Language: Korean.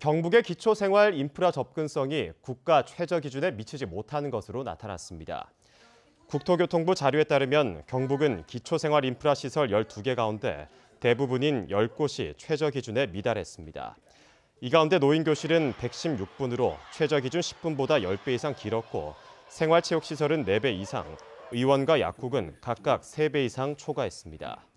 경북의 기초생활 인프라 접근성이 국가 최저 기준에 미치지 못하는 것으로 나타났습니다. 국토교통부 자료에 따르면 경북은 기초생활 인프라 시설 12개 가운데 대부분인 10곳이 최저 기준에 미달했습니다. 이 가운데 노인교실은 116분으로 최저 기준 10분보다 10배 이상 길었고 생활체육시설은 4배 이상, 의원과 약국은 각각 3배 이상 초과했습니다.